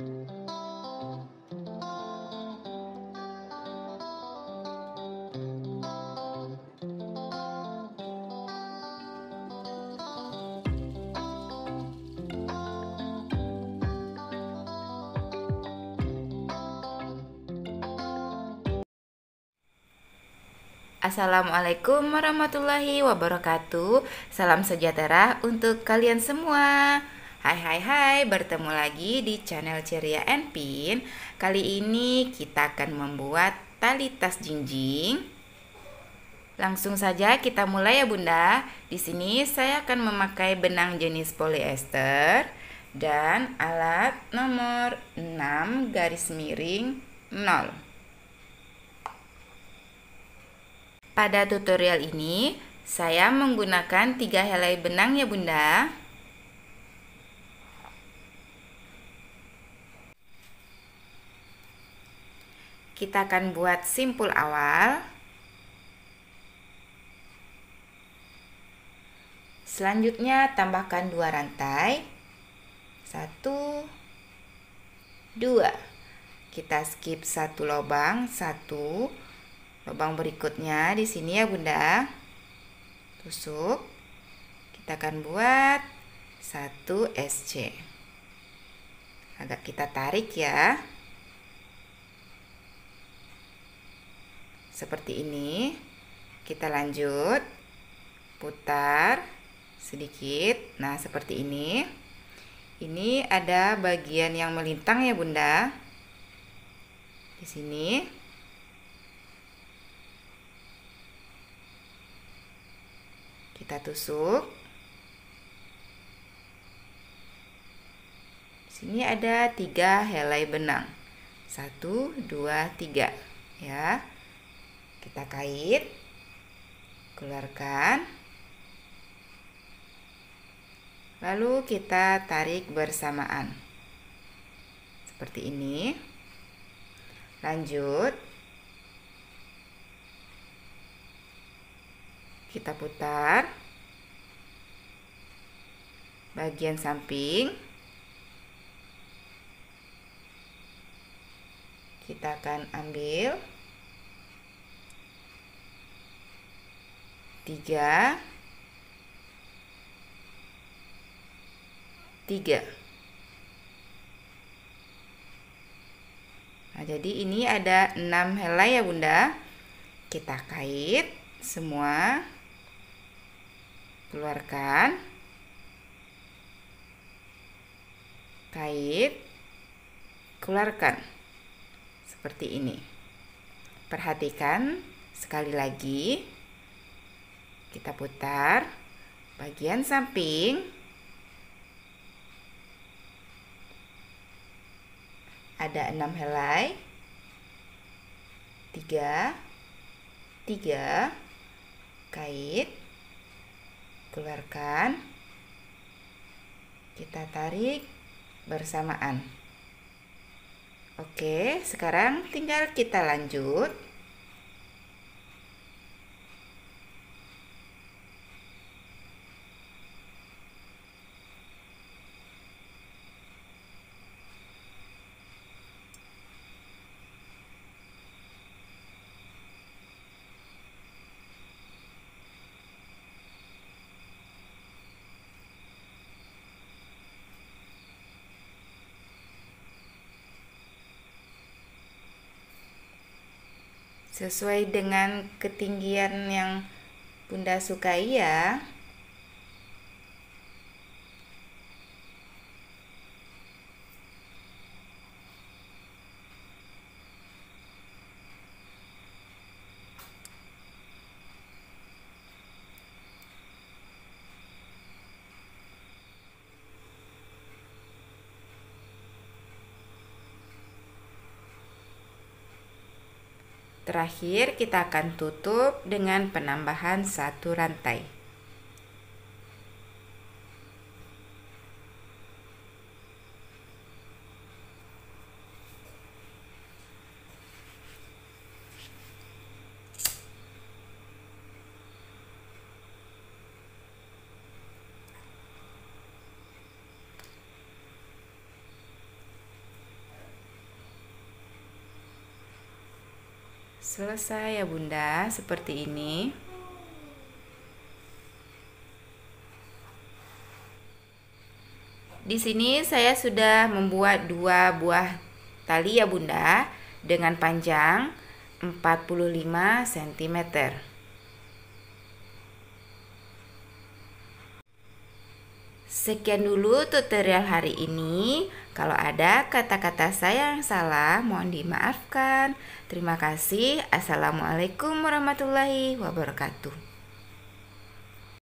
Assalamualaikum warahmatullahi wabarakatuh. Salam sejahtera untuk kalian semua Hai hai hai bertemu lagi di channel Ceria and Pin. Kali ini kita akan membuat tali tas jinjing. Langsung saja kita mulai ya bunda. Di sini saya akan memakai benang jenis polyester Dan alat nomor 6 garis miring 0 Pada tutorial ini, saya menggunakan tiga helai benang ya bunda. Kita akan buat simpul awal. Selanjutnya tambahkan dua rantai. Satu, dua. Kita skip satu lubang, satu, lubang berikutnya di sini ya bunda tusuk kita akan buat satu SC agak kita tarik ya seperti ini. Kita lanjut. Putar sedikit. Nah seperti ini. Ini ada bagian yang melintang ya bunda. Di sini. Kita tusuk. Sini ada tiga helai benang. Satu dua tiga ya kita kait keluarkan. Lalu kita tarik bersamaan. Seperti ini. Lanjut. Kita putar. Bagian samping. Kita akan ambil tiga. Tiga. Nah jadi ini ada enam helai ya bunda. Kita kait semua. Keluarkan. Kait. Keluarkan. Seperti ini. Perhatikan sekali lagi kita putar bagian samping. Ada enam helai. Tiga. Tiga. Kait keluarkan. Kita tarik bersamaan. Oke, sekarang tinggal kita lanjut. Sesuai dengan ketinggian yang Bunda sukai ya. Terakhir kita akan tutup dengan penambahan satu rantai. Selesai ya Bunda, seperti ini. Di sini saya sudah membuat dua buah tali ya Bunda dengan panjang 45 cm. Sekian dulu tutorial hari ini. Kalau ada kata-kata saya yang salah, mohon dimaafkan. Terima kasih. Assalamualaikum warahmatullahi wabarakatuh.